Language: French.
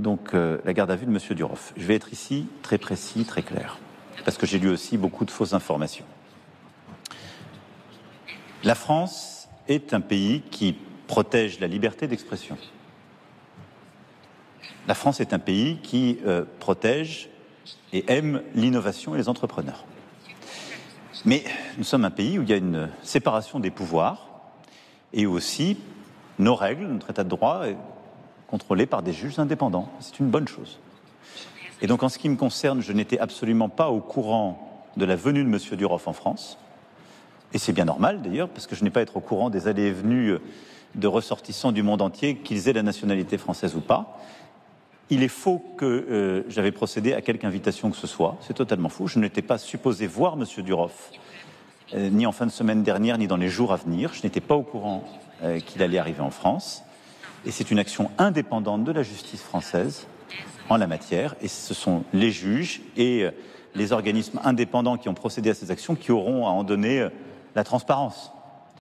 donc euh, la garde à vue de M. Duroff. Je vais être ici très précis, très clair, parce que j'ai lu aussi beaucoup de fausses informations. La France est un pays qui protège la liberté d'expression. La France est un pays qui euh, protège et aime l'innovation et les entrepreneurs. Mais nous sommes un pays où il y a une séparation des pouvoirs et aussi nos règles, notre état de droit est contrôlé par des juges indépendants. C'est une bonne chose. Et donc en ce qui me concerne, je n'étais absolument pas au courant de la venue de M. Duroff en France. Et c'est bien normal d'ailleurs, parce que je n'ai pas à être au courant des allées et venues de ressortissants du monde entier, qu'ils aient la nationalité française ou pas. Il est faux que euh, j'avais procédé à quelque invitation que ce soit. C'est totalement faux. Je n'étais pas supposé voir M. Duroff, euh, ni en fin de semaine dernière, ni dans les jours à venir. Je n'étais pas au courant euh, qu'il allait arriver en France. Et c'est une action indépendante de la justice française en la matière. Et ce sont les juges et les organismes indépendants qui ont procédé à ces actions qui auront à en donner la transparence.